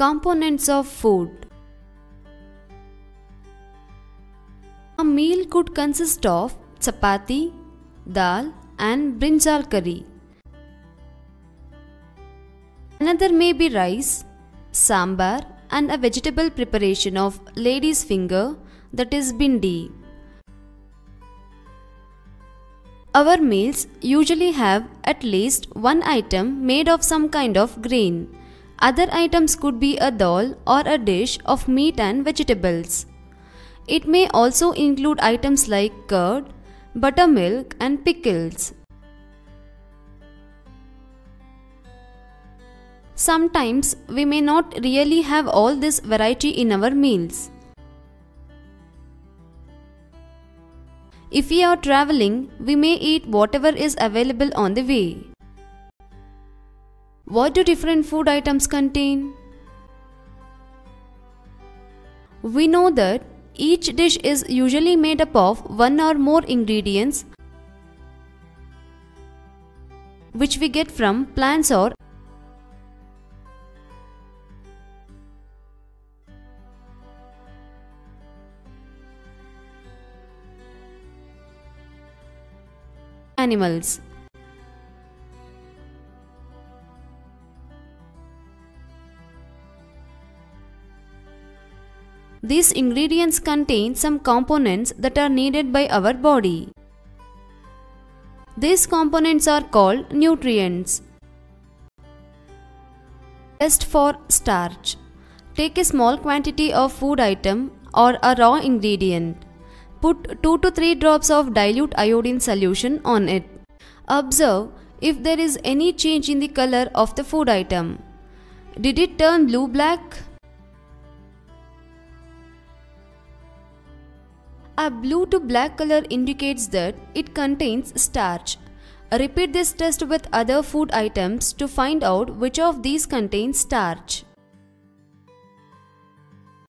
Components of food A meal could consist of chapati, dal, and brinjal curry. Another may be rice, sambar, and a vegetable preparation of lady's finger that is bhindi. Our meals usually have at least one item made of some kind of grain. Other items could be a dal or a dish of meat and vegetables. It may also include items like curd, buttermilk, and pickles. Sometimes we may not really have all this variety in our meals. If we are traveling, we may eat whatever is available on the way. What do different food items contain? We know that each dish is usually made up of one or more ingredients which we get from plants or animals. These ingredients contain some components that are needed by our body. These components are called nutrients. Test for starch. Take a small quantity of food item or a raw ingredient. Put 2 to 3 drops of dilute iodine solution on it. Observe if there is any change in the color of the food item. Did it turn blue black? A blue to black color indicates that it contains starch. Repeat this test with other food items to find out which of these contains starch.